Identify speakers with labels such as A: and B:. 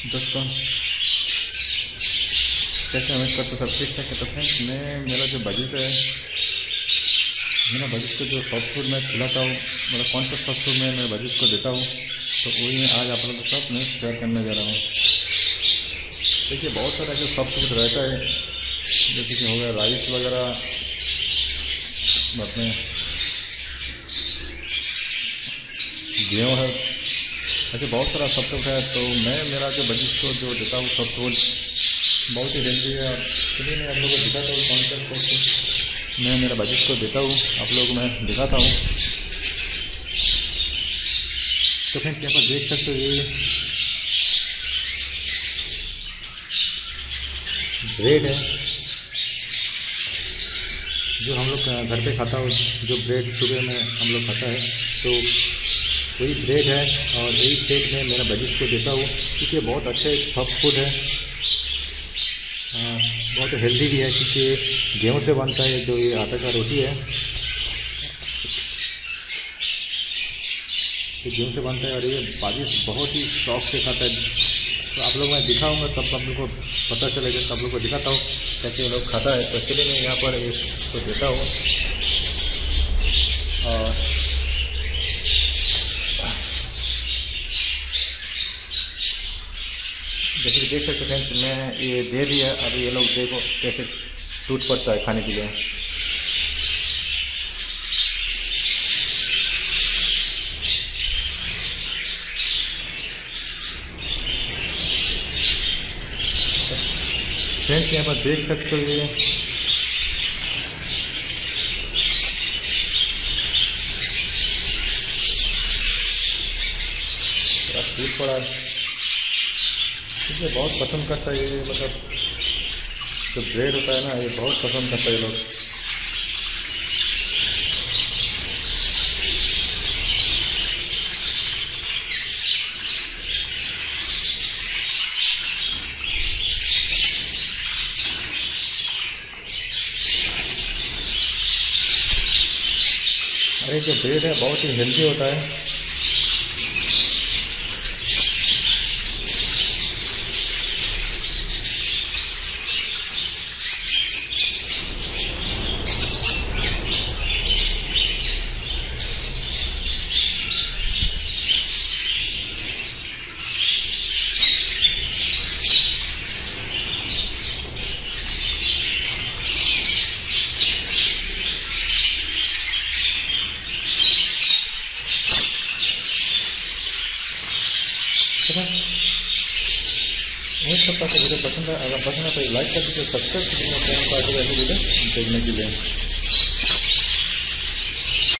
A: दोस्तों कैसे हमें करते सब ठीक ठाक है तो फ्रेंड्स मैं, मेरा जो बगीचा है, मेरा बगीच को जो सॉफ्ट फ़ूड मैं खिलाता हूँ मतलब कौन सा सॉफ्ट फ़ूड मैं मेरे बगीच को देता हूँ तो वही मैं आज आप लोगों के साथ मैं शेयर करने जा रहा हूँ। देखिए, बहुत सारा जो सॉफ्ट फ़ूड रहता है, जैसे कि हो गया राइस वगैरह, अपने, गेहूँ है ऐसे बहुत सारा सॉफ्ट है तो मैं, मेरा जो बजट को जो देता हूँ सॉफ्ट फ़ूड बहुत ही जल्दी है। चलिए मैं आप लोगों को दिखाता हूँ कौन सा कौन मैं मेरा बजट को देता हूँ, आप लोगों को मैं दिखाता हूँ। तो फ्रेंड्स यहाँ पर देख सकते हो ये। ब्रेड है, जो हम लोग घर पे खाता हो। जो ब्रेड सुबह में हम लोग खाता है तो वही ब्रेड है और यही ब्रेड में मेरा बजिश को देता हूँ क्योंकि बहुत अच्छे सॉफ्ट फ़ूड है। हाँ, बहुत हेल्दी भी है क्योंकि गेहूँ से बनता है जो ये आटा का रोटी है। ये गेहूँ से बनता है और ये बारिश बहुत ही शौक से खाता है। तो आप लोग मैं दिखाऊँगा तब आप लोग को पता चलेगा सब लोग को दिखाता हूँ कैसे लोग खाता है। तो चलिए मैं यहाँ पर इसको देता हूँ। और जैसे कि देख सकते हैं, मैं ये दे दिया, अब ये लोग देखो कैसे टूट पड़ता है खाने के लिए। फ्रेंड्स, यहाँ पर देख सकते हो ये। पड़ा। है मुझे बहुत पसंद करता है ये मतलब जो ब्रेड होता है ना, ये बहुत पसंद करता है लोग। अरे, जो ब्रेड है, बहुत ही हेल्दी होता है। तो वीडियो पसंद है अगर पसंद है तो लाइक कर दीजिए सब्सक्राइब कीजिए देखने के लिए